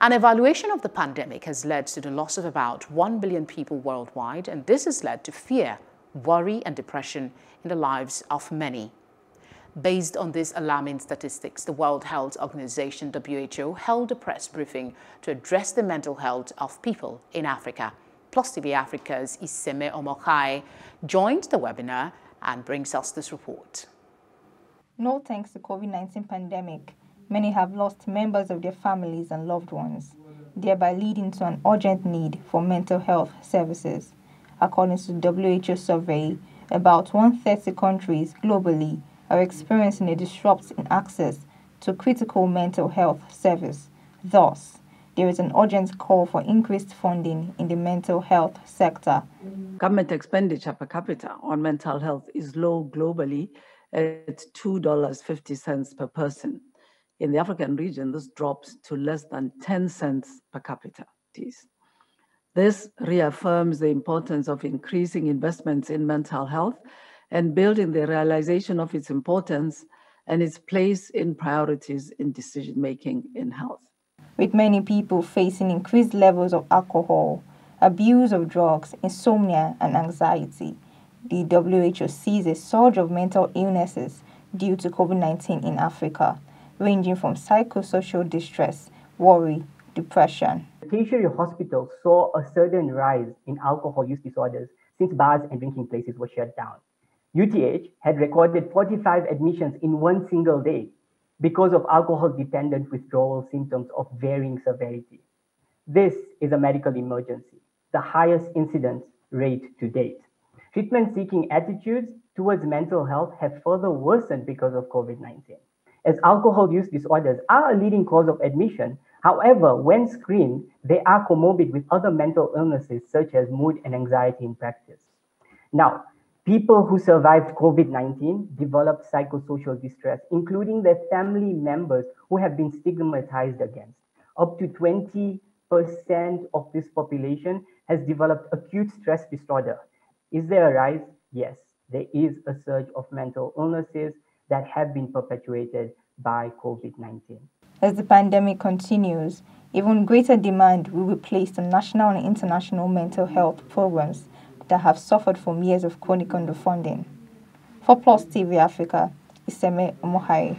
An evaluation of the pandemic has led to the loss of about 1 billion people worldwide, and this has led to fear, worry, and depression in the lives of many. Based on these alarming statistics, the World Health Organization, WHO, held a press briefing to address the mental health of people in Africa. Plus TV Africa's Iseme Omokai joined the webinar and brings us this report. No thanks to COVID-19 pandemic, many have lost members of their families and loved ones, thereby leading to an urgent need for mental health services. According to the WHO survey, about 130 countries globally are experiencing a disruption in access to critical mental health service. Thus, there is an urgent call for increased funding in the mental health sector. Government expenditure per capita on mental health is low globally at $2.50 per person. In the African region, this drops to less than 10 cents per capita. This reaffirms the importance of increasing investments in mental health and building the realization of its importance and its place in priorities in decision making in health. With many people facing increased levels of alcohol, abuse of drugs, insomnia, and anxiety, the WHO sees a surge of mental illnesses due to COVID 19 in Africa, ranging from psychosocial distress, worry, depression. the Tertiary hospitals saw a sudden rise in alcohol use disorders since bars and drinking places were shut down. UTH had recorded 45 admissions in one single day because of alcohol dependent withdrawal symptoms of varying severity. This is a medical emergency, the highest incidence rate to date. Treatment seeking attitudes towards mental health have further worsened because of COVID 19. As alcohol use disorders are a leading cause of admission, however, when screened, they are comorbid with other mental illnesses such as mood and anxiety in practice. Now, People who survived COVID 19 developed psychosocial distress, including their family members who have been stigmatized against. Up to 20% of this population has developed acute stress disorder. Is there a rise? Yes, there is a surge of mental illnesses that have been perpetuated by COVID 19. As the pandemic continues, even greater demand will be placed on national and international mental health programs that have suffered from years of chronic underfunding. For Plus TV Africa, Iseme Omohai.